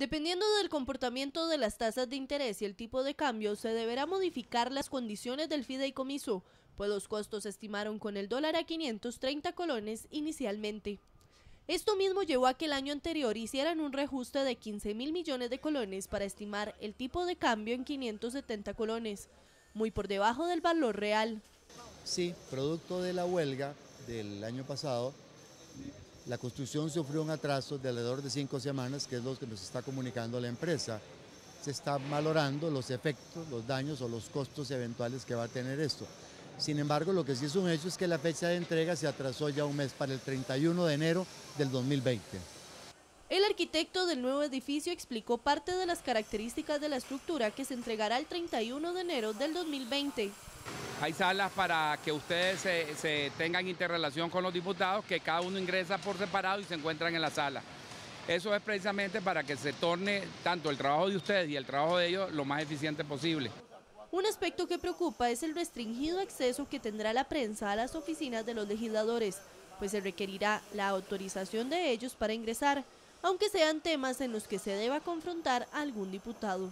Dependiendo del comportamiento de las tasas de interés y el tipo de cambio, se deberá modificar las condiciones del fideicomiso, pues los costos se estimaron con el dólar a 530 colones inicialmente. Esto mismo llevó a que el año anterior hicieran un reajuste de 15 mil millones de colones para estimar el tipo de cambio en 570 colones, muy por debajo del valor real. Sí, producto de la huelga del año pasado, la construcción sufrió un atraso de alrededor de cinco semanas, que es lo que nos está comunicando la empresa. Se está valorando los efectos, los daños o los costos eventuales que va a tener esto. Sin embargo, lo que sí es un hecho es que la fecha de entrega se atrasó ya un mes para el 31 de enero del 2020. El arquitecto del nuevo edificio explicó parte de las características de la estructura que se entregará el 31 de enero del 2020. Hay salas para que ustedes se, tengan interrelación con los diputados, que cada uno ingresa por separado y se encuentran en la sala. Eso es precisamente para que se torne tanto el trabajo de ustedes y el trabajo de ellos lo más eficiente posible. Un aspecto que preocupa es el restringido acceso que tendrá la prensa a las oficinas de los legisladores, pues se requerirá la autorización de ellos para ingresar, aunque sean temas en los que se deba confrontar a algún diputado.